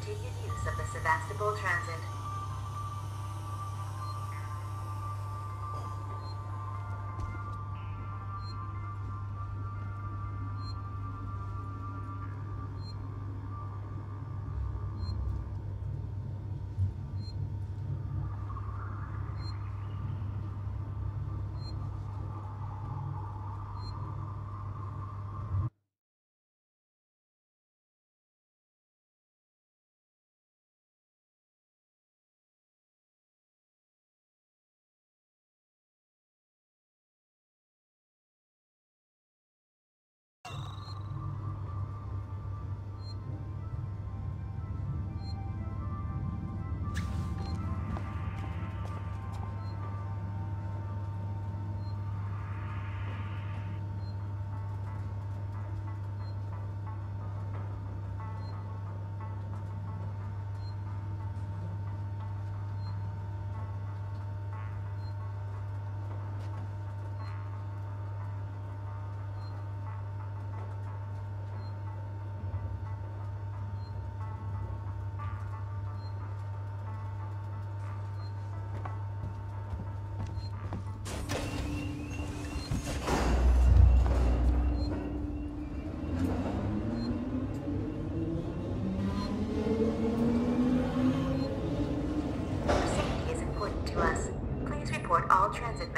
continued use of the Sevastopol Transit.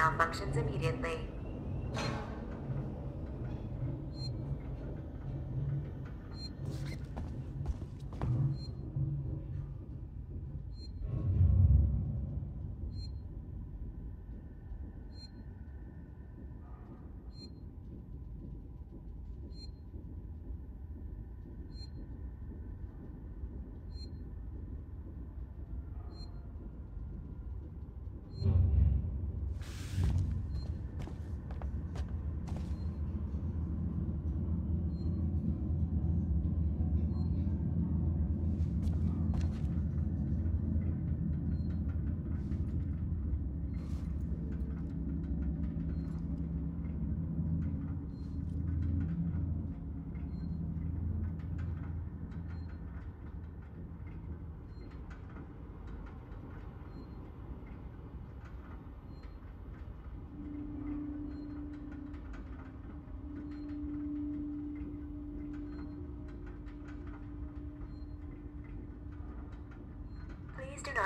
Malfunctions immediately.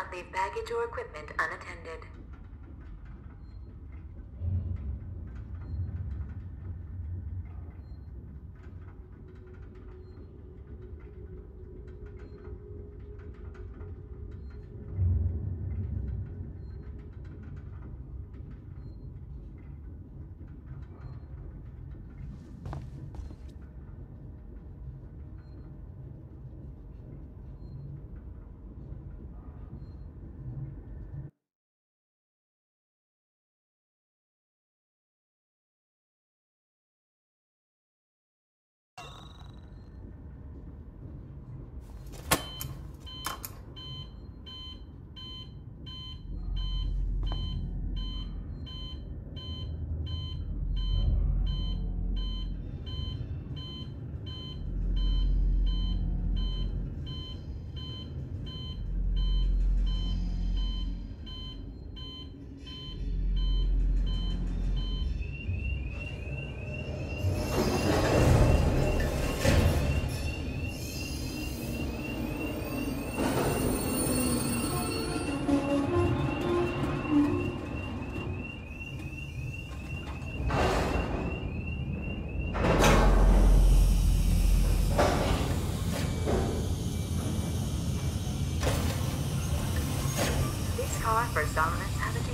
Not leave baggage or equipment unattended. Tower for Solomon's habitation.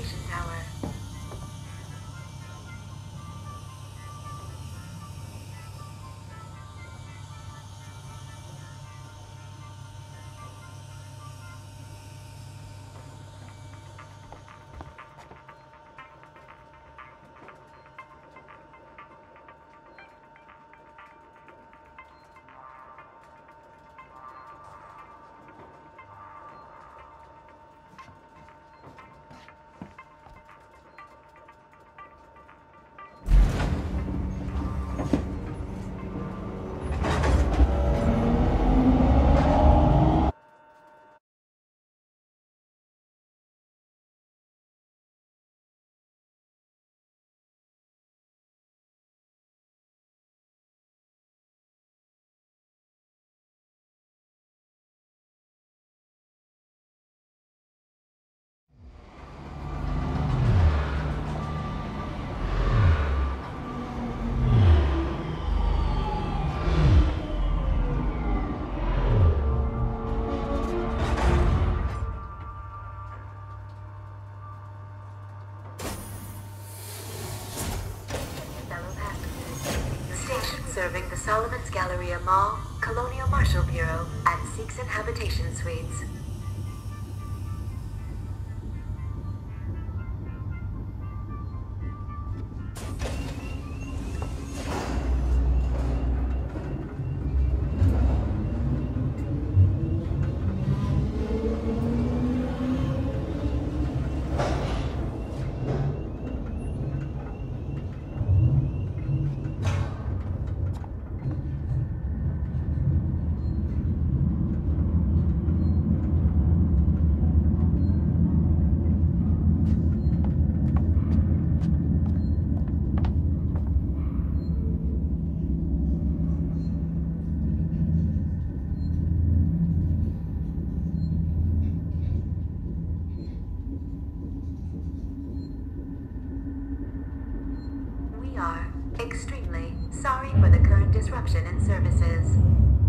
Serving the Solomon's Galleria Mall, Colonial Marshal Bureau, and Seegson Habitation Suites. Disruption in services.